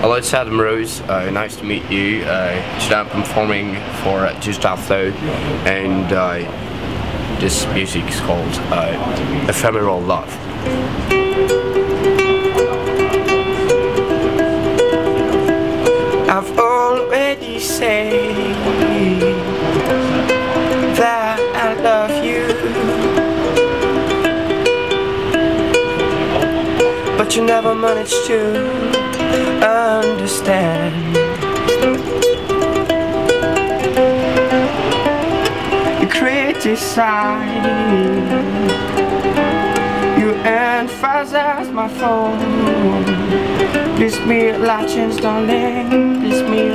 Hello, it's Adam Rose. Uh, nice to meet you. Uh, today I'm performing for uh, After, and uh, this music is called uh, Ephemeral Love. I've already said that I love you But you never managed to understand. You criticize, you emphasize my faults. Please me, light darling. Please me,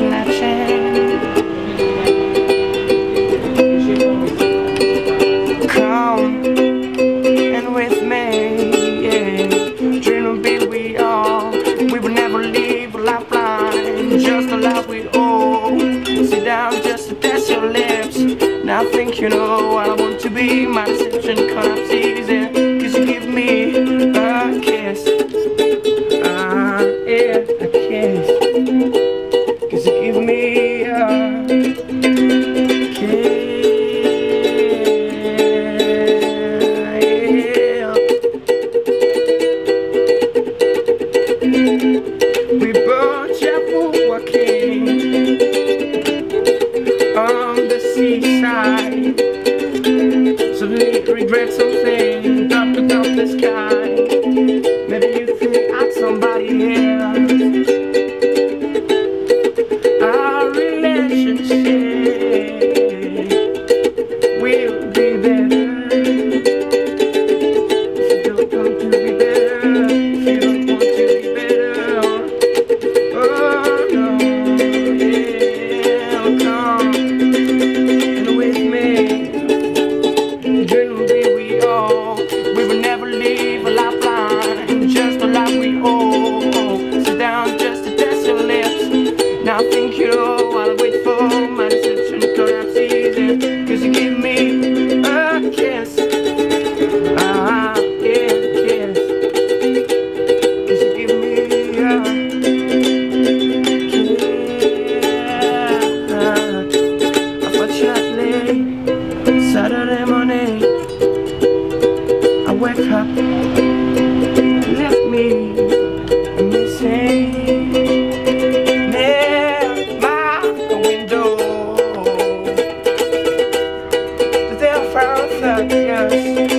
love we owe Sit down just to test your lips. Now I think you know I want to be. My deception comes easy on the seaside. Suddenly regret something up above the sky. I think you know yes, yes.